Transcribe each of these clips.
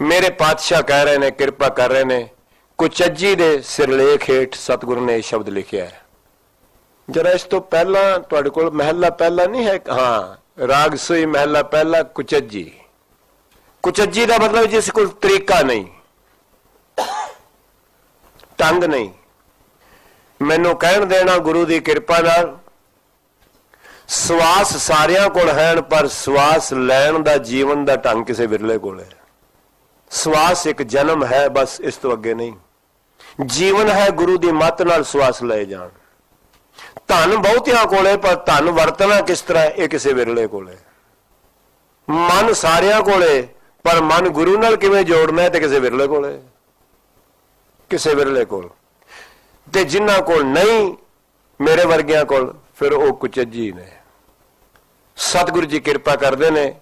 ਮੇਰੇ ਪਾਤਸ਼ਾਹ ਕਹਿ ਰਹੇ ਨੇ, ਕਿਰਪਾ ਕਰ ਰਹੇ ਨੇ। ਕੁਚੱਜੀ ਦੇ ਸਿਰਲੇਖ ਹੇਠ ਸਤਿਗੁਰੂ ਨੇ ਇਹ ਸ਼ਬਦ ਲਿਖਿਆ ਹੈ। ਜਰਾ ਇਸ ਤੋਂ ਪਹਿਲਾਂ ਤੁਹਾਡੇ ਕੋਲ ਮਹਿਲਾ ਪਹਿਲਾ ਨਹੀਂ ਹੈ? ਹਾਂ, ਰਾਗ ਸੋਈ ਮਹਿਲਾ ਪਹਿਲਾ, ਕੁਚੱਜੀ। ਕੁਚੱਜੀ ਦਾ ਮਤਲਬ ਜਿਸ ਕੋਲ ਤਰੀਕਾ ਨਹੀਂ ਢੰਗ ਨਹੀਂ। ਮੈਨੂੰ ਕਹਿਣ ਦੇਣਾ ਗੁਰੂ ਦੀ ਕਿਰਪਾ ਨਾਲ, ਸਵਾਸ ਸਾਰਿਆਂ ਕੋਲ ਹੈ, ਪਰ ਸਵਾਸ ਲੈਣ ਦਾ ਜੀਵਨ ਦਾ ਢੰਗ ਕਿਸੇ ਵਿਰਲੇ ਕੋਲ ਹੈ। ਸਵਾਸ ਇੱਕ ਜਨਮ ਹੈ, ਬਸ ਇਸ ਤੋਂ ਅੱਗੇ ਨਹੀਂ। ਜੀਵਨ ਹੈ ਗੁਰੂ ਦੀ ਮੱਤ ਨਾਲ ਸਵਾਸ ਲਏ ਜਾਣ। ਧਨ ਬਹੁਤਿਆਂ ਕੋਲੇ, ਪਰ ਧਨ ਵਰਤਣਾ ਕਿਸ ਤਰ੍ਹਾਂ ਇਹ ਕਿਸੇ ਵਿਰਲੇ ਕੋਲੇ। ਮਨ ਸਾਰਿਆਂ ਕੋਲੇ, ਪਰ ਮਨ ਗੁਰੂ ਨਾਲ ਕਿਵੇਂ ਜੋੜਨਾ ਹੈ? ਤੇ ਕਿਸੇ ਵਿਰਲੇ ਕੋਲੇ। ਕਿਸੇ ਵਿਰਲੇ ਕੋਲ। ਤੇ ਜਿਨ੍ਹਾਂ ਕੋਲ ਨਹੀਂ, ਮੇਰੇ ਵਰਗਿਆਂ ਕੋਲ, ਫਿਰ ਉਹ ਕੁਚੱਜੀ ਨੇ। ਸਤਿਗੁਰੂ ਜੀ ਕਿਰਪਾ ਕਰਦੇ ਨੇ।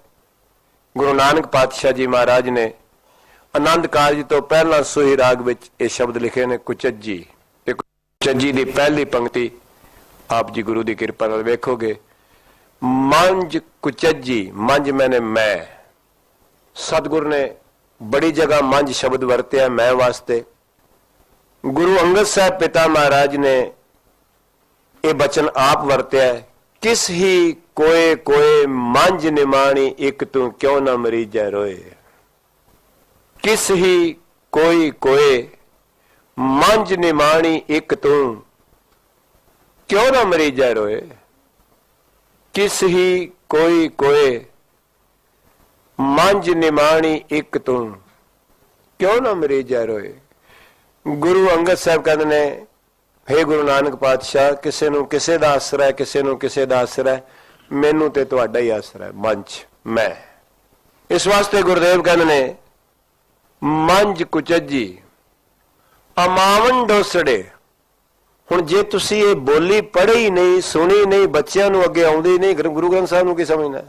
ਗੁਰੂ ਨਾਨਕ ਪਾਤਸ਼ਾਹ ਜੀ ਮਹਾਰਾਜ ਨੇ ਆਨੰਦ ਕਾਰਜ ਤੋਂ ਪਹਿਲਾਂ ਸੋਹੀ ਰਾਗ ਵਿੱਚ ਇਹ ਸ਼ਬਦ ਲਿਖੇ ਨੇ, ਕੁਚੱਜੀ। ਇਹ ਕੁਚੱਜੀ ਦੀ ਪਹਿਲੀ ਪੰਕਤੀ ਆਪ ਜੀ ਗੁਰੂ ਦੀ ਕਿਰਪਾ ਨਾਲ ਵੇਖੋਗੇ। ਮੰਜ ਕੁਚੱਜੀ ਮੰਜ ਮੈਨੇ ਮੈਂ। ਸਤਿਗੁਰ ਨੇ ਬੜੀ ਜਗ੍ਹਾ ਮੰਜ ਸ਼ਬਦ ਵਰਤਿਆ ਮੈਂ ਵਾਸਤੇ। ਗੁਰੂ ਅੰਗਦ ਸਾਹਿਬ ਪਿਤਾ ਮਹਾਰਾਜ ਨੇ ਇਹ ਬਚਨ ਆਪ ਵਰਤਿਆ ਕਿਸ ਹੀ ਕੋਏ ਕੋਏ ਮੰਜ ਨਿਮਾਣੀ, ਇੱਕ ਤੂੰ ਕਿਉਂ ਨਾ ਮਰੀਜੈ ਰੋਏ? ਕਿਸ ਹੀ ਕੋਈ ਕੋਏ ਮੰਜ ਨਿਮਾਣੀ ਇੱਕ ਤੂੰ। ਕਿਉਂ ਨਾ ਮਰੀਜੈ ਰੋਏ? ਕਿਸ ਹੀ ਕੋਈ ਕੋਏ ਮੰਜ ਨਿਮਾਣੀ ਇੱਕ ਤੂੰ। ਕਿਉਂ ਨਾ ਮਰੀਜੈ ਰੋਏ? ਗੁਰੂ ਅੰਗਦ ਸਾਹਿਬ ਕਹਿੰਦੇ ਨੇ, ਹੇ ਗੁਰੂ ਨਾਨਕ ਪਾਤਸ਼ਾਹ, ਕਿਸੇ ਨੂੰ ਕਿਸੇ ਦਾ ਆਸਰਾ ਹੈ, ਕਿਸੇ ਨੂੰ ਕਿਸੇ ਦਾ ਆਸਰਾ ਹੈ, ਮੈਨੂੰ ਤੇ ਤੁਹਾਡਾ ਹੀ ਆਸਰਾ ਹੈ ਮੰਚ ਮੈਂ। ਇਸ ਵਾਸਤੇ ਗੁਰਦੇਵ ਕਹਿੰਦੇ ਨੇ ਮੰਜ ਕੁਚੱਜੀ, ਅਮਾਵਨ ਡੋਸੜੇ। ਹੁਣ ਜੇ ਤੁਸੀਂ ਇਹ ਬੋਲੀ ਪੜ੍ਹੀ ਨਹੀਂ, ਸੁਣੀ ਨਹੀਂ, ਬੱਚਿਆਂ ਨੂੰ ਅੱਗੇ ਆਉਂਦੀ ਨਹੀਂ, ਗੁਰੂ ਗ੍ਰੰਥ ਸਾਹਿਬ ਨੂੰ ਕੀ ਸਮਝਣਾ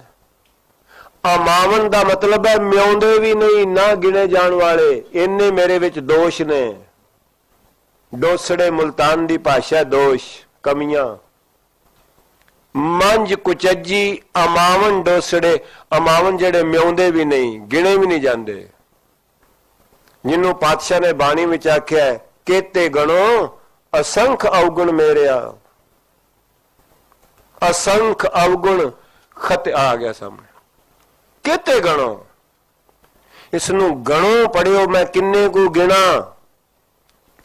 ਅਮਾਵਨ ਦਾ ਮਤਲਬ ਹੈ ਮਿਉਂਦੇ ਵੀ ਨਹੀਂ, ਨਾ ਗਿਣੇ ਜਾਣ ਵਾਲੇ। ਇੰਨੇ ਮੇਰੇ ਵਿੱਚ ਦੋਸ਼ ਨੇ। ਡੋਸੜੇ ਮੁਲਤਾਨ ਦੀ ਭਾਸ਼ਾ ਦੋਸ਼, ਕਮੀਆਂ। ਮੰਜ ਕੁਚੱਜੀ, ਅਮਾਵਨ ਡੋਸੜੇ। ਅਮਾਵਨ ਜਿਹੜੇ ਮਿਉਂਦੇ ਵੀ ਨਹੀਂ, ਗਿਣੇ ਵੀ ਨਹੀਂ ਜਾਂਦੇ। ਜਿਹਨੂੰ ਪਾਤਸ਼ਾਹ ਨੇ ਬਾਣੀ ਵਿੱਚ ਆਖਿਆ ਕੇਤੇ ਗਣੋ, ਅਸੰਖ ਅਵਗੁਣ ਮੇਰਿਆ। ਅਸੰਖ ਅਵਗੁਣ ਖਤ ਆ ਗਿਆ ਸਾਹਮਣੇ। ਕਿਤੇ ਗਣੋ? ਇਸ ਨੂੰ ਗਣੋ, ਪੜਿਓ, ਮੈਂ ਕਿੰਨੇ ਕੋ ਗਿਣਾ।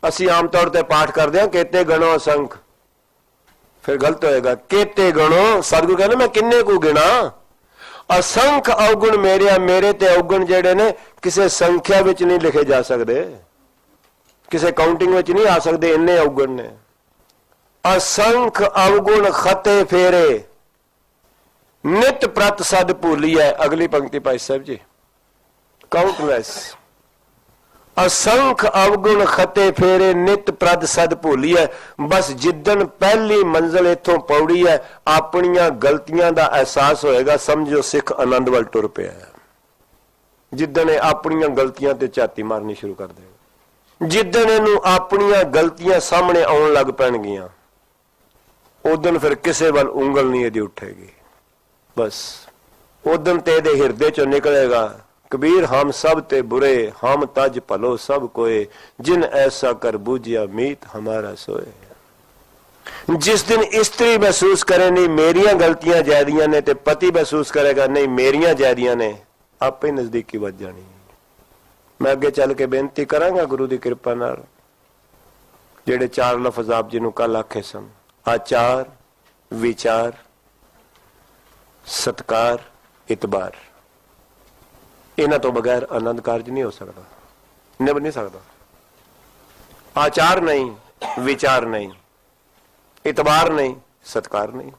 ਅਸੀਂ ਆਮ ਤੌਰ ਤੇ ਪਾਠ ਕਰਦੇ ਹਾਂ, ਕੇਤੇ ਗਣੋ, ਅਸੰਖ। ਫਿਰ ਗਲਤ ਹੋਏਗਾ। ਕੇਤੇ ਗਣੋ, ਸਤਿਗੁਰੂ ਕਹਿੰਦੇ, ਮੈਂ ਕਿੰਨੇ ਕੋ ਗਿਣਾ? ਅਸੰਖ ਔਗਣ ਮੇਰੇ ਮੇਰੇ ਤੇ ਔਗਣ ਜਿਹੜੇ ਨੇ, ਕਿਸੇ ਸੰਖਿਆ ਵਿੱਚ ਨਹੀਂ ਲਿਖੇ ਜਾ ਸਕਦੇ। ਕਿਸੇ ਕਾਊਂਟਿੰਗ ਵਿੱਚ ਨਹੀਂ ਆ ਸਕਦੇ, ਇੰਨੇ ਔਗਣ ਨੇ। ਅਸੰਖ ਔਗਣ ਖਤੇ ਫੇਰੇ। ਨਿਤ ਪ੍ਰਤ ਸਦ ਭੂਲੀ ਹੈ ਅਗਲੀ ਪੰਕਤੀ ਭਾਈ ਸਾਹਿਬ ਜੀ। ਕਾਊਂਟਲੈਸ ਅਸੰਖ ਅਵਗੁਣ ਖਤੇ ਫੇਰੇ ਨਿਤ ਪ੍ਰਦ ਸਦ ਭੂਲੀ ਹੈ ਬਸ ਜਿੱਦਣ ਪਹਿਲੀ ਮੰਜ਼ਲ ਇਥੋਂ ਪੌੜੀ ਹੈ ਆਪਣੀਆਂ ਗਲਤੀਆਂ ਦਾ ਅਹਿਸਾਸ ਹੋਏਗਾ। ਸਮਝੋ, ਸਿੱਖ ਆਨੰਦ ਵੱਲ ਟੁਰ ਪਿਆ ਹੈ। ਜਿੱਦਣ ਇਹ ਆਪਣੀਆਂ ਗਲਤੀਆਂ ਤੇ ਝਾਤੀ ਮਾਰਨੀ ਸ਼ੁਰੂ ਕਰ ਦੇਗਾ ਜਿੱਦਣ ਇਹਨੂੰ ਆਪਣੀਆਂ ਗਲਤੀਆਂ ਸਾਹਮਣੇ ਆਉਣ ਲੱਗ ਪੈਣਗੀਆਂ ਉਦੋਂ ਫਿਰ ਕਿਸੇ ਵੱਲ ਉਂਗਲ ਨਹੀਂ ਇਹਦੀ ਉੱਠੇਗੀ। ਬਸ ਉਦੋਂ ਤੇ ਇਹਦੇ ਹਿਰਦੇ ਚੋਂ ਨਿਕਲੇਗਾ। ਕਬੀਰ, ਹਮ ਸਭ ਤੇ ਬੁਰੇ, ਹਮ ਤਜ ਭਲੋ ਸਭ ਕੋਏ, ਜਿਨ ਐਸਾ ਕਰ ਬੂਝਿਆ ਮੀਤ ਹਮਾਰਾ ਸੋਏ। ਜਿਸ ਦਿਨ ਇਸਤਰੀ ਮਹਿਸੂਸ ਕਰੇ, ਨਹੀਂ ਮੇਰੀਆਂ ਗਲਤੀਆਂ ਜਾਇਦੀਆਂ ਨੇ ਤੇ ਪਤੀ ਮਹਿਸੂਸ ਕਰੇਗਾ, ਨਹੀਂ ਮੇਰੀਆਂ ਜਾਇਦੀਆਂ ਨੇ, ਆਪੇ ਨਜ਼ਦੀਕੀ ਵੱਜ ਜਾਣੀ। ਮੈਂ ਅੱਗੇ ਚੱਲ ਕੇ ਬੇਨਤੀ ਕਰਾਂਗਾ ਗੁਰੂ ਦੀ ਕਿਰਪਾ ਨਾਲ, ਜਿਹੜੇ ਚਾਰ ਲਫ਼ਜ਼ ਆਪ ਜੀ ਨੂੰ ਕੱਲ ਆਖੇ ਸਨ। ਆਚਾਰ, ਵਿਚਾਰ, ਸਤਕਾਰ, ਇਤਬਾਰ। ਇਹਨਾਂ ਤੋਂ ਬਗੈਰ ਆਨੰਦ ਕਾਰਜ ਨਹੀਂ ਹੋ ਸਕਦਾ। ਨਿਭ ਨਹੀਂ ਸਕਦਾ। ਆਚਾਰ ਨਹੀਂ, ਵਿਚਾਰ ਨਹੀਂ, ਇਤਬਾਰ ਨਹੀਂ, ਸਤਕਾਰ ਨਹੀਂ।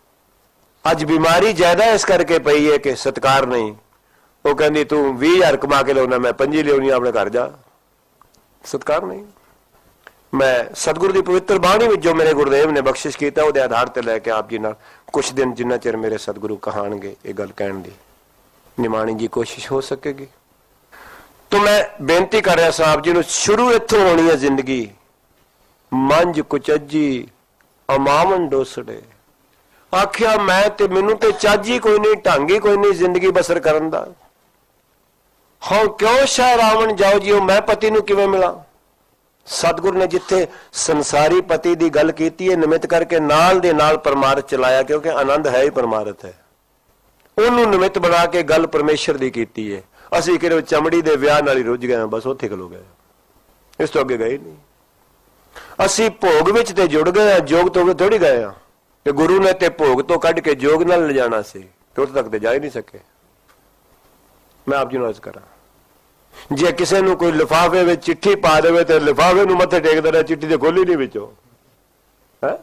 ਅੱਜ ਬਿਮਾਰੀ ਜ਼ਿਆਦਾ ਇਸ ਕਰਕੇ ਪਈ ਹੈ ਕਿ ਸਤਕਾਰ ਨਹੀਂ। ਉਹ ਕਹਿੰਦੀ, ਤੂੰ 20000 ਕਮਾ ਕੇ ਲਿਆਉਣਾ ਮੈਂ ਪੰਜੀ ਲਿਆਉਣੀ ਆਪਣੇ ਘਰ ਜਾ। ਸਤਕਾਰ ਨਹੀਂ। ਮੈਂ ਸਤਿਗੁਰੂ ਦੀ ਪਵਿੱਤਰ ਬਾਣੀ ਵਿੱਚ ਜੋ ਮੇਰੇ ਗੁਰਦੇਵ ਨੇ ਬਖਸ਼ਿਸ਼ ਕੀਤਾ, ਉਹਦੇ ਆਧਾਰ ਤੇ ਲੈ ਕੇ ਆਪ ਜੀ ਨਾਲ ਕੁਝ ਦਿਨ ਜਿੰਨਾ ਚਿਰ ਮੇਰੇ ਸਤਿਗੁਰੂ ਕਹਾਣਗੇ, ਇਹ ਗੱਲ ਕਹਿਣ ਦੀ। ਨਿਮਾਣੀ ਜੀ, ਕੋਸ਼ਿਸ਼ ਹੋ ਸਕੇਗੀ। ਤੋ ਮੈਂ ਬੇਨਤੀ ਕਰ ਰਿਹਾ ਸਾਹਿਬ ਜੀ ਨੂੰ ਸ਼ੁਰੂ ਇੱਥੋਂ ਹੋਣੀ ਹੈ ਜ਼ਿੰਦਗੀ ਮੰਜ ਕੁਚੱਜੀ ਅਮਾਮਨ ਡੋਸੜੇ। ਆਖਿਆ, ਮੈਂ ਤੇ ਮੈਨੂੰ ਤੇ ਚਾਜੀ ਕੋਈ ਨਹੀਂ, ਢਾਂਗੀ ਕੋਈ ਨਹੀਂ ਜ਼ਿੰਦਗੀ ਬਸਰ ਕਰਨ ਦਾ। ਹੋ, ਕਿਉਂ ਸ਼ਾ ਰਾਵਣ ਜਾਓ ਜੀਓ ਮੈਂ ਪਤੀ ਨੂੰ ਕਿਵੇਂ ਮਿਲਾਂ? ਸਤਿਗੁਰੂ ਨੇ ਜਿੱਥੇ ਸੰਸਾਰੀ ਪਤੀ ਦੀ ਗੱਲ ਕੀਤੀ ਹੈ ਨਿਮਿਤ ਕਰਕੇ ਨਾਲ ਦੇ ਨਾਲ ਪਰਮਾਰਥ ਚਲਾਇਆ, ਕਿਉਂਕਿ ਆਨੰਦ ਹੈ ਹੀ ਪਰਮਾਰਥ ਹੈ। ਉਹਨੂੰ ਨਿਮਿਤ ਬਣਾ ਕੇ ਗੱਲ ਪਰਮੇਸ਼ਰ ਦੀ ਕੀਤੀ ਹੈ ਅਸੀਂ ਕਿਹੜੇ ਚਮੜੀ ਦੇ ਵਿਆਹ ਨਾਲ ਹੀ ਰੁੱਝ ਗਏ ਹਾਂ, ਬਸ ਉੱਥੇ ਖਲੋ ਗਏ ਇਸ ਤੋਂ ਅੱਗੇ ਗਏ ਨਹੀਂ। ਅਸੀਂ ਭੋਗ ਵਿੱਚ ਤੇ ਜੁੜ ਗਏ ਆ ਜੋਗ ਤੋਂ ਥੋੜੀ ਗਏ ਆ ਤੇ ਗੁਰੂ ਨੇ ਤੇ ਭੋਗ ਤੋਂ ਕੱਢ ਕੇ ਜੋਗ ਨਾਲ ਲਿਜਾਣਾ ਸੀ, ਤੇ ਉੱਥੇ ਤੱਕ ਤੇ ਜਾ ਹੀ ਨਹੀਂ ਸਕੇ। ਮੈਂ ਆਪ ਜੀ ਨੂੰ ਅਰਜ਼ ਕਰਾਂ, ਜੇ ਕਿਸੇ ਨੂੰ ਕੋਈ ਲਿਫਾਫੇ ਵਿੱਚ ਚਿੱਠੀ ਪਾ ਦੇਵੇ ਤੇ ਲਿਫਾਫੇ ਨੂੰ ਮੱਥੇ ਟੇਕਦਾ ਰਿਹਾ, ਚਿੱਠੀ ਤੇ ਖੋਲੀ ਨਹੀਂ ਵਿੱਚੋਂ। ਹੈ?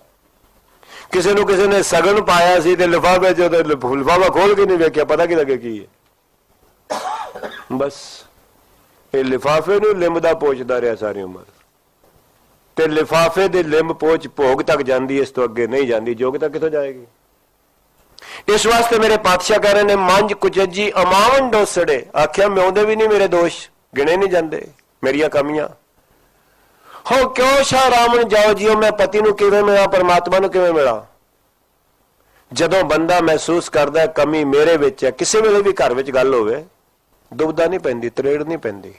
ਕਿਸੇ ਨੂੰ ਕਿਸੇ ਨੇ ਸਗਨ ਪਾਇਆ ਸੀ ਤੇ ਲਿਫਾਫੇ ਚ ਲਿਫਾਫਾ ਖੋਲ ਕੇ ਨਹੀਂ ਵੇਖਿਆ, ਪਤਾ ਕੀ ਲੱਗੇ ਕੀ ਹੈ। ਬਸ, ਇਹ ਲਿਫਾਫੇ ਨੂੰ ਲਿੰਬ ਦਾ ਪੋਚਦਾ ਰਿਹਾ ਸਾਰੀ ਉਮਰ। ਤੇ ਲਿਫਾਫੇ ਦੇ ਲਿੰਬ ਪੋਚ ਭੋਗ ਤੱਕ ਜਾਂਦੀ, ਇਸ ਤੋਂ ਅੱਗੇ ਨਹੀਂ ਜਾਂਦੀ, ਜੋਗ ਤੱਕ ਕਿੱਥੋਂ ਜਾਏਗੀ? ਇਸ ਵਾਸਤੇ ਮੇਰੇ ਪਾਤਸ਼ਾਹ ਕਹ ਰਹੇ ਨੇ ਮੰਜ ਕੁਚੱਜੀ ਅਮਾਵਨ ਡੋਸੜੇ। ਆਖਿਆ ਮਿਉਂਦੇ ਵੀ ਨਹੀਂ ਮੇਰੇ ਦੋਸ਼, ਗਿਣੇ ਨਹੀਂ ਜਾਂਦੇ, ਮੇਰੀਆਂ ਕਮੀਆਂ। ਹੋ ਕਿਉਂ ਸ਼ਾ ਰਾਮਨ ਜਾਓ ਜੀਓ ਮੈਂ ਪਤੀ ਨੂੰ ਕਿਵੇਂ ਮਿਲਾਂ ਪਰਮਾਤਮਾ ਨੂੰ ਕਿਵੇਂ ਮਿਲਾਂ ਜਦੋਂ ਬੰਦਾ ਮਹਿਸੂਸ ਕਰਦਾ ਕਮੀ ਮੇਰੇ ਵਿੱਚ ਹੈ ਕਿਸੇ ਵੇਲੇ ਵੀ ਘਰ ਵਿੱਚ ਗੱਲ ਹੋਵੇ ਦੁਬਦਾ ਨਹੀਂ ਪੈਂਦੀ ਤਰੇੜ ਨਹੀਂ ਪੈਂਦੀ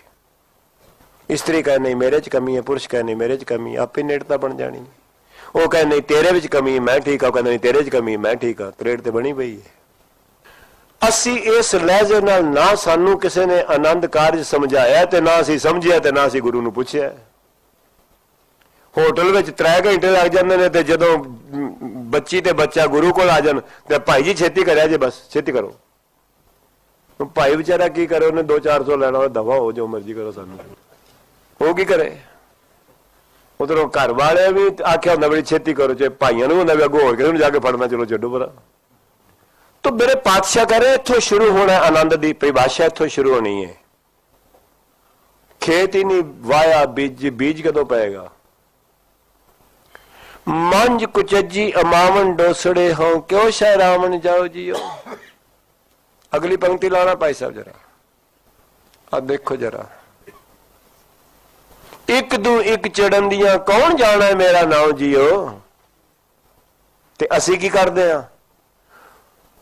ਇਸਤਰੀ ਕਹੇ ਨਹੀਂ ਮੇਰੇ 'ਚ ਕਮੀ ਹੈ ਪੁਰਸ਼ ਕਹੇ ਨਹੀਂ ਮੇਰੇ 'ਚ ਕਮੀ ਆਪੇ ਨੇੜਤਾ ਬਣ ਜਾਣੀ ਉਹ ਕਹਿੰਦੇ ਨਹੀਂ ਤੇਰੇ ਵਿੱਚ ਕਮੀ ਮੈਂ ਠੀਕ ਆ ਕਹਿੰਦਾ ਨਹੀਂ ਤੇਰੇ 'ਚ ਕਮੀ ਮੈਂ ਠੀਕ ਆ ਤਰੇੜ ਤੇ ਬਣੀ ਪਈ ਹੈ ਅਸੀਂ ਇਸ ਲਹਿਜੇ ਨਾਲ ਨਾ ਸਾਨੂੰ ਕਿਸੇ ਨੇ ਆਨੰਦ ਕਾਰਜ ਸਮਝਾਇਆ ਤੇ ਨਾ ਅਸੀਂ ਸਮਝਿਆ ਤੇ ਨਾ ਅਸੀਂ ਗੁਰੂ ਨੂੰ ਪੁੱਛਿਆ ਹੋਟਲ ਵਿੱਚ 3 ਘੰਟੇ ਲੱਗ ਜਾਂਦੇ ਨੇ ਤੇ ਜਦੋਂ ਬੱਚੀ ਤੇ ਬੱਚਾ ਗੁਰੂ ਕੋਲ ਆ ਜਾਣ ਤੇ ਭਾਈ ਜੀ ਛੇਤੀ ਕਰਿਆ ਜੇ ਬਸ, ਛੇਤੀ ਕਰੋ। ਭਾਈ ਵਿਚਾਰਾ ਕੀ ਕਰੇ, ਉਹਨੇ 2-400 ਲੈਣਾ, ਉਹ ਦਵਾ ਹੋ, ਜੋ ਮਰਜ਼ੀ ਕਰੋ ਸਾਨੂੰ। ਉਹ ਕੀ ਕਰੇ? ਉਧਰੋਂ ਘਰ ਵਾਲੇ ਵੀ ਆਖਿਆ ਹੁੰਦਾ ਬੜੀ ਛੇਤੀ ਕਰੋ, ਜੇ ਭਾਈਆਂ ਨੂੰ ਹੁੰਦਾ ਵੀ ਅੱਗੋਂ ਹੋਰ ਕਿਸੇ ਜਾ ਕੇ ਫੜਨਾ, ਚਲੋ ਛੱਡੋ ਪਰਾ ਤਾਂ ਮੇਰੇ ਪਾਤਸ਼ਾਹ ਕਰੇ, ਇੱਥੋਂ ਸ਼ੁਰੂ ਹੋਣਾ ਆਨੰਦ ਦੀ ਪਰਿਭਾਸ਼ਾ ਇੱਥੋਂ ਸ਼ੁਰੂ ਹੋਣੀ ਹੈ ਖੇਤ ਹੀ ਨਹੀਂ, ਵਾਇਆ, ਬੀਜ ਬੀਜ ਕਦੋਂ ਪਏਗਾ? ਮੰਜ ਕੁਚੱਜੀ ਅਮਾਵਨ ਡੋਸੜੇ ਹੋ ਕਿਉਂ ਸ਼ਹਿ ਰਾਵਣ ਜਾਓ ਜੀਓ? ਅਗਲੀ ਪੰਕਤੀ ਲਾਣਾ ਭਾਈ ਸਾਹਿਬ ਜਰਾ। ਆ ਦੇਖੋ ਜਰਾ। ਇੱਕ ਦੂ ਇੱਕ ਚੜਨ ਦੀਆਂ, ਕੌਣ ਜਾਣਾ ਮੇਰਾ ਨਾਮ ਜੀਓ? ਤੇ ਅਸੀਂ ਕੀ ਕਰਦੇ ਆ?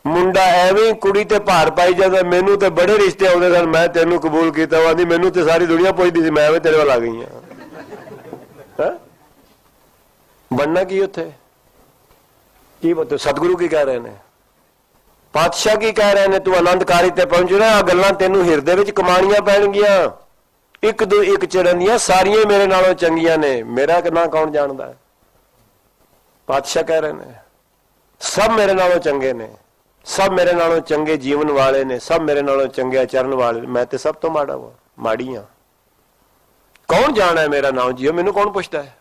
ਮੁੰਡਾ ਐਵੇਂ ਕੁੜੀ ਤੇ ਭਾਰ ਪਾਈ ਜਾਂਦਾ, ਮੈਨੂੰ ਤੇ ਬੜੇ ਰਿਸ਼ਤੇ ਆਉਂਦੇ ਸਨ, ਮੈਂ ਤੈਨੂੰ ਕਬੂਲ ਕੀਤਾ ਵਾਂਦੀ ਮੈਨੂੰ ਤੇ ਸਾਰੀ ਦੁਨੀਆ ਪੁੱਛਦੀ ਸੀ, ਮੈਂ ਐਵੇਂ ਤੇਰੇ ਵੱਲ ਆ ਗਈ ਆ। ਹੈ? ਬਣਨਾ ਕੀ ਉੱਥੇ? ਕੀ ਬਤ ਸਤਿਗੁਰੂ ਕੀ ਕਹਿ ਰਹੇ ਨੇ? ਪਾਤਸ਼ਾਹ ਕੀ ਕਹਿ ਰਹੇ ਨੇ? ਤੂੰ ਆਨੰਦਕਾਰੀ ਤੇ ਪਹੁੰਚਣਾ ਆ ਗੱਲਾਂ ਤੈਨੂੰ ਹਿਰਦੇ ਵਿੱਚ ਕਮਾਣੀਆਂ ਪੈਣਗੀਆਂ। ਇੱਕ ਦੋ ਇੱਕ ਚੜਨ ਦੀਆਂ ਸਾਰੀਆਂ ਮੇਰੇ ਨਾਲੋਂ ਚੰਗੀਆਂ ਨੇ। ਮੇਰਾ ਕਿੰਨਾ ਕੌਣ ਜਾਣਦਾ? ਪਾਤਸ਼ਾਹ ਕਹਿ ਰਹੇ ਨੇ, ਸਭ ਮੇਰੇ ਨਾਲੋਂ ਚੰਗੇ ਨੇ। ਸਭ ਮੇਰੇ ਨਾਲੋਂ ਚੰਗੇ ਜੀਵਨ ਵਾਲੇ ਨੇ। ਸਭ ਮੇਰੇ ਨਾਲੋਂ ਚੰਗੇ ਆਚਰਨ ਵਾਲੇ ਮੈਂ ਤੇ ਸਭ ਤੋਂ ਮਾੜਾ ਵਾ ਮਾੜੀਆਂ ਕੌਣ ਜਾਣਾ ਹੈ ਮੇਰਾ ਨਾਮ ਜੀਓ? ਮੈਨੂੰ ਕੌਣ ਪੁੱਛਦਾ ਹੈ?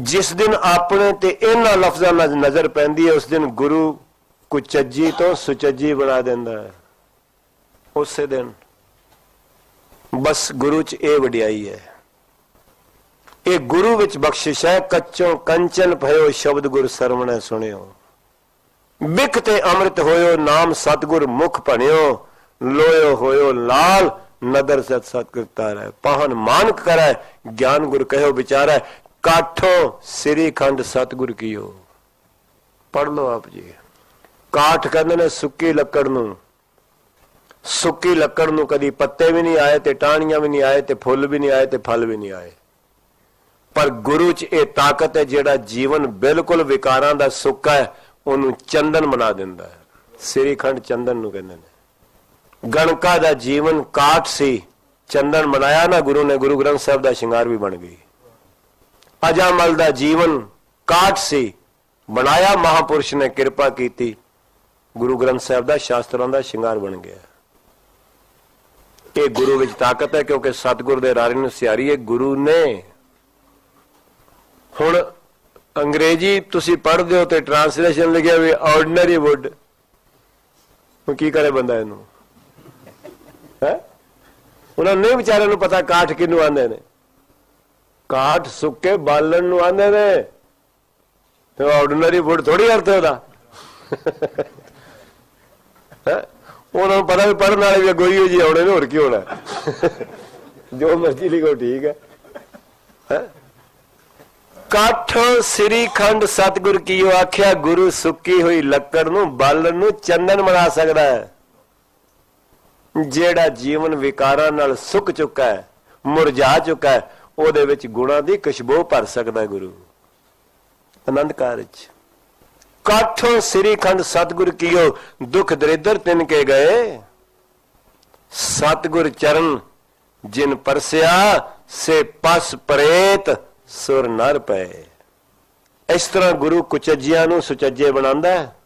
ਜਿਸ ਦਿਨ ਆਪਣੇ ਤੇ ਇਹਨਾਂ ਲਫ਼ਜ਼ਾਂ ਨਾਲ ਨਜ਼ਰ ਪੈਂਦੀ ਹੈ, ਉਸ ਦਿਨ ਗੁਰੂ ਕੁਚੱਜੀ ਤੋਂ ਸੁਚੱਜੀ ਬਣਾ ਦਿੰਦਾ ਹੈ। ਉਸੇ ਦਿਨ ਬਸ ਗੁਰੂ ਚ ਇਹ ਵਡਿਆਈ ਹੈ। ਇਹ ਗੁਰੂ ਵਿੱਚ ਬਖਸ਼ਿਸ਼ ਹੈ, ਕੱਚੋਂ ਕੰਚਨ ਭਇਓ ਸ਼ਬਦ ਗੁਰ ਸਰਵਣੈ ਸੁਣਿਓ। ਬਿਖ ਤੇ ਅੰਮ੍ਰਿਤ ਹੋਇਓ, ਨਾਮ ਸਤਗੁਰ ਮੁਖ ਭਣਿਓ, ਲੋਇਓ ਹੋਇਓ ਲਾਲ, ਨਦਰ ਸਤ ਸਤ ਕਰਤਾ ਰਹਿ ਪਾਹਨ ਮਾਨਕ ਕਰੈ, ਗਿਆਨ ਗੁਰ ਕਹਿਓ ਵਿਚਾਰੈ। ਕਾਠੋ ਸ੍ਰੀ ਖੰਡ ਸਤਗੁਰ ਕੀਓ। ਪੜ ਲਓ ਆਪ ਜੀ। ਕਾਠ ਕਹਿੰਦੇ ਨੇ ਸੁੱਕੀ ਲੱਕੜ ਨੂੰ। ਸੁੱਕੀ ਲੱਕੜ ਨੂੰ ਕਦੀ ਪੱਤੇ ਵੀ ਨਹੀਂ ਆਏ ਤੇ ਟਾਹਣੀਆਂ ਵੀ ਨਹੀਂ ਆਏ ਤੇ ਫੁੱਲ ਵੀ ਨਹੀਂ ਆਏ ਤੇ ਫਲ ਵੀ ਨਹੀਂ ਆਏ। ਪਰ ਗੁਰੂ 'ਚ ਇਹ ਤਾਕਤ ਹੈ ਜਿਹੜਾ ਜੀਵਨ ਬਿਲਕੁਲ ਵਿਕਾਰਾਂ ਦਾ ਸੁੱਕਾ ਹੈ, ਉਹਨੂੰ ਚੰਦਨ ਬਣਾ ਦਿੰਦਾ ਹੈ। ਸ੍ਰੀ ਖੰਡ ਚੰਦਨ ਨੂੰ ਕਹਿੰਦੇ ਨੇ। ਗਣਕਾ ਦਾ ਜੀਵਨ ਕਾਠ ਸੀ, ਚੰਦਨ ਬਣਾਇਆ ਨਾ ਗੁਰੂ ਨੇ, ਗੁਰੂ ਗ੍ਰੰਥ ਸਾਹਿਬ ਦਾ ਸ਼ਿੰਗਾਰ ਵੀ ਬਣ ਗਈ। ਅਜਾਮਲ ਦਾ ਜੀਵਨ ਕਾਠ ਸੀ। ਬਣਾਇਆ ਮਹਾਪੁਰਸ਼ ਨੇ ਕਿਰਪਾ ਕੀਤੀ। ਗੁਰੂ ਗ੍ਰੰਥ ਸਾਹਿਬ ਦਾ ਸ਼ਾਸਤਰਾਂ ਦਾ ਸ਼ਿੰਗਾਰ ਬਣ ਗਿਆ। ਇਹ ਗੁਰੂ ਵਿੱਚ ਤਾਕਤ ਹੈ ਕਿਉਂਕਿ ਸਤਿਗੁਰ ਦੇ ਰਾਰੇ ਨੂੰ ਸਿਆਰੀ ਹੈ। ਗੁਰੂ ਨੇ ਹੁਣ ਅੰਗਰੇਜ਼ੀ ਤੁਸੀਂ ਪੜ੍ਹਦੇ ਹੋ ਤੇ ਟ੍ਰਾਂਸਲੇਸ਼ਨ ਲਿਖਿਆ ਵੀ ਆਰਡੀਨਰੀ ਵੁੱਡ ਉਹ ਕੀ ਕਰੇ ਬੰਦਾ ਇਹਨੂੰ? ਹੈ? ਉਹਨਾਂ ਨੇ ਵਿਚਾਰਿਆਂ ਨੂੰ ਪਤਾ ਕਾਠ ਕਿਨੂੰ ਆਂਦੇ ਨੇ। ਕਾਠ ਸੁੱਕੇ ਬਾਲਣ ਨੂੰ ਆਂਦੇ ਨੇ। ਤੇ ਆਰਡੀਨਰੀ ਵੁੱਡ ਥੋੜੀ ਅਰਥ ਉਹਦਾ। ਉਹਨਾਂ ਨੂੰ ਪਤਾ ਵੀ ਪੜਨ ਵਾਲੇ ਵੀ ਗੋਈਓ ਜੀ, ਆਉਣੇ ਨੇ ਹੋਰ ਕੀ ਹੋਣਾ। ਜੋ ਮਰਜ਼ੀ ਲਿਖੋ, ਠੀਕ ਹੈ। ਹੈ? ਕਾਠ ਸ੍ਰੀ ਖੰਡ ਸਤਗੁਰ ਕੀਓ ਆਖਿਆ, ਗੁਰੂ ਸੁੱਕੀ ਹੋਈ ਲੱਕੜ ਨੂੰ ਬਾਲਣ ਨੂੰ ਚੰਦਨ ਬਣਾ ਸਕਦਾ ਹੈ। ਜਿਹੜਾ ਜੀਵਨ ਵਿਕਾਰਾਂ ਨਾਲ ਸੁੱਕ ਚੁੱਕਾ ਹੈ, ਮੁਰਝਾ ਚੁੱਕਾ ਹੈ ਉਹਦੇ ਵਿੱਚ ਗੁਣਾ ਦੀ ਖੁਸ਼ਬੂ ਭਰ ਸਕਦਾ ਗੁਰੂ। ਆਨੰਦ ਕਾਰਜ ਕਾਠੋਂ ਸ੍ਰੀ ਖੰਡ ਸਤਗੁਰ ਕੀਓ ਦੁਖ ਦਰਿਦਰ ਤਿਨ ਕੇ ਗਏ। ਸਤਗੁਰ ਚਰਨ ਜਿਨ ਪਰਸਿਆ, ਸੇ ਪਸ ਪ੍ਰੇਤ ਸੁਰ ਨਰ ਪਏ। ਇਸ ਤਰ੍ਹਾਂ ਗੁਰੂ ਕੁਚੱਜਿਆਂ ਨੂੰ ਸੁਚੱਜੇ ਬਣਾਉਂਦਾ ਹੈ।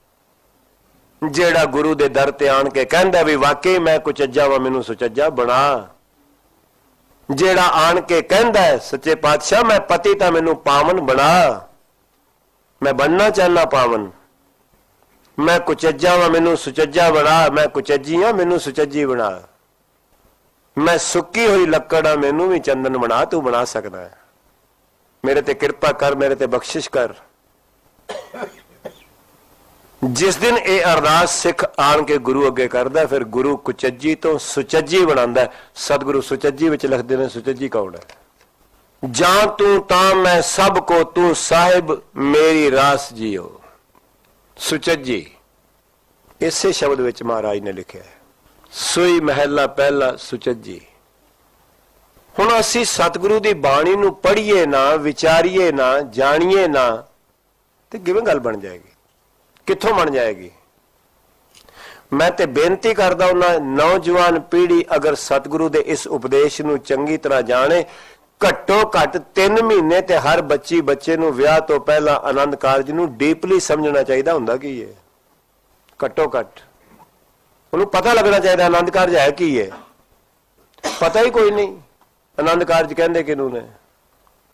ਜਿਹੜਾ ਗੁਰੂ ਦੇ ਦਰ ਤੇ ਆਣ ਕੇ ਕਹਿੰਦਾ ਵੀ ਵਾਕਈ ਮੈਂ ਕੁਚੱਜਾ ਵਾਂ, ਮੈਨੂੰ ਸੁਚੱਜਾ ਬਣਾ। ਜਿਹੜਾ ਆਣ ਕੇ ਕਹਿੰਦਾ ਹੈ, ਸੱਚੇ ਪਾਤਸ਼ਾਹ, ਮੈਂ ਪਤੀ ਤਾਂ ਮੈਨੂੰ ਪਾਵਨ ਬਣਾ। ਮੈਂ ਬਣਨਾ ਚਾਹਨਾ ਪਾਵਨ। ਮੈਂ ਕੁਚੱਜਾ ਵਾਂ, ਮੈਨੂੰ ਸੁਚੱਜਾ ਬਣਾ। ਮੈਂ ਕੁਚੱਜੀ ਆ, ਮੈਨੂੰ ਸੁਚੱਜੀ ਬਣਾ। ਮੈਂ ਸੁੱਕੀ ਹੋਈ ਲੱਕੜ ਆ, ਮੈਨੂੰ ਵੀ ਚੰਦਨ ਬਣਾ, ਤੂੰ ਬਣਾ ਸਕਦਾ ਹੈ। ਮੇਰੇ ਤੇ ਕਿਰਪਾ ਕਰ, ਮੇਰੇ ਤੇ ਬਖਸ਼ਿਸ਼ ਕਰ। ਜਿਸ ਦਿਨ ਇਹ ਅਰਦਾਸ ਸਿੱਖ ਆਣ ਕੇ ਗੁਰੂ ਅੱਗੇ ਕਰਦਾ, ਫਿਰ ਗੁਰੂ ਕੁਚੱਜੀ ਤੋਂ ਸੁਚੱਜੀ ਬਣਾਉਂਦਾ ਸਤਿਗੁਰੂ ਸੁਚੱਜੀ ਵਿੱਚ ਲਿਖਦੇ ਨੇ, ਸੁਚੱਜੀ ਕੌਣ ਹੈ? ਜਾਂ ਤੂੰ ਤਾਂ ਮੈਂ ਸਭ ਕੋ, ਤੂੰ ਸਾਹਿਬ ਮੇਰੀ ਰਾਸ ਜੀਓ। ਸੁਚੱਜੀ। ਇਸੇ ਸ਼ਬਦ ਵਿੱਚ ਮਹਾਰਾਜ ਨੇ ਲਿਖਿਆ ਹੈ। ਸੋਈ ਮਹਿਲਾ ਪਹਿਲਾ ਸੁਚੱਜੀ। ਹੁਣ ਅਸੀਂ ਸਤਿਗੁਰੂ ਦੀ ਬਾਣੀ ਨੂੰ ਪੜ੍ਹੀਏ ਨਾ, ਵਿਚਾਰੀਏ ਨਾ, ਜਾਣੀਏ ਨਾ, ਤੇ ਕਿਵੇਂ ਗੱਲ ਬਣ ਜਾਏਗੀ? ਕਿੱਥੋਂ ਬਣ ਜਾਏਗੀ? ਮੈਂ ਤੇ ਬੇਨਤੀ ਕਰਦਾ ਉਹਨਾਂ ਨੌਜਵਾਨ ਪੀੜ੍ਹੀ ਅਗਰ ਸਤਿਗੁਰੂ ਦੇ ਇਸ ਉਪਦੇਸ਼ ਨੂੰ ਚੰਗੀ ਤਰ੍ਹਾਂ ਜਾਣੇ, ਘੱਟੋ ਘੱਟ 3 ਮਹੀਨੇ ਤੇ ਹਰ ਬੱਚੀ ਬੱਚੇ ਨੂੰ ਵਿਆਹ ਤੋਂ ਪਹਿਲਾਂ ਆਨੰਦ ਕਾਰਜ ਨੂੰ ਡੀਪਲੀ ਸਮਝਣਾ ਚਾਹੀਦਾ ਹੁੰਦਾ ਕੀ ਹੈ ਘੱਟੋ ਘੱਟ। ਉਹਨੂੰ ਪਤਾ ਲੱਗਣਾ ਚਾਹੀਦਾ ਆਨੰਦ ਕਾਰਜ ਹੈ ਕੀ ਹੈ ਪਤਾ ਹੀ ਕੋਈ ਨਹੀਂ। ਆਨੰਦ ਕਾਰਜ ਕਹਿੰਦੇ ਕਿਨੂੰ ਨੇ?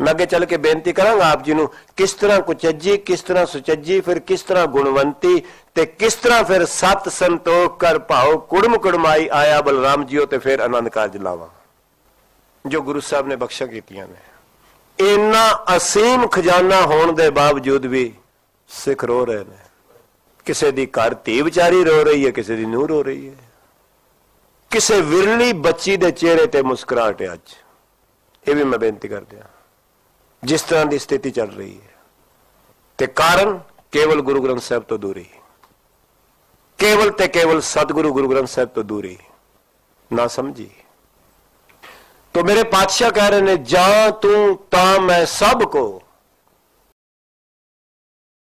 ਮੈਂ ਅੱਗੇ ਚੱਲ ਕੇ ਬੇਨਤੀ ਕਰਾਂਗਾ ਆਪ ਜੀ ਨੂੰ, ਕਿਸ ਤਰ੍ਹਾਂ ਕੁਚੱਜੀ, ਕਿਸ ਤਰ੍ਹਾਂ ਸੁਚੱਜੀ, ਫਿਰ ਕਿਸ ਤਰ੍ਹਾਂ ਗੁਣਵੰਤੀ ਤੇ ਕਿਸ ਤਰ੍ਹਾਂ ਫਿਰ ਸਤ ਸੰਤੋਖ, ਕਰ ਭਾਉ, ਕੁੜਮ ਕੁੜਮਾਈ ਆਇਆ ਬਲਰਾਮ ਜੀਓ ਤੇ ਫਿਰ ਆਨੰਦ ਕਾਰਜ ਲਾਵਾ। ਜੋ ਗੁਰੂ ਸਾਹਿਬ ਨੇ ਬਖਸ਼ਾ ਕੀਤੀਆਂ ਨੇ। ਇੰਨਾ ਅਸੀਮ ਖਜ਼ਾਨਾ ਹੋਣ ਦੇ ਬਾਵਜੂਦ ਵੀ ਸਿੱਖ ਰੋ ਰਹੇ ਨੇ। ਕਿਸੇ ਦੀ ਘਰ ਧੀ ਵਿਚਾਰੀ ਰੋ ਰਹੀ ਹੈ, ਕਿਸੇ ਦੀ ਨੂਰ ਰੋ ਰਹੀ ਹੈ। ਕਿਸੇ ਵਿਰਲੀ ਬੱਚੀ ਦੇ ਚਿਹਰੇ ਤੇ ਮੁਸਕਰਾਹਟ ਹੈ ਅੱਜ। ਇਹ ਵੀ ਮੈਂ ਬੇਨਤੀ ਕਰਦਿਆਂ ਜਿਸ ਤਰ੍ਹਾਂ ਦੀ ਸਥਿਤੀ ਚੱਲ ਰਹੀ ਹੈ। ਤੇ ਕਾਰਨ ਕੇਵਲ ਗੁਰੂ ਗ੍ਰੰਥ ਸਾਹਿਬ ਤੋਂ ਦੂਰੀ ਕੇਵਲ ਤੇ ਕੇਵਲ ਸਤਿਗੁਰੂ ਗੁਰੂ ਗ੍ਰੰਥ ਸਾਹਿਬ ਤੋਂ ਦੂਰੀ ਨਾ ਸਮਝੀ। ਤੋ ਮੇਰੇ ਪਾਤਸ਼ਾਹ ਕਹਿ ਰਹੇ ਨੇ, ਜਾਂ ਤੂੰ ਤਾਂ ਮੈਂ ਸਭ ਕੋ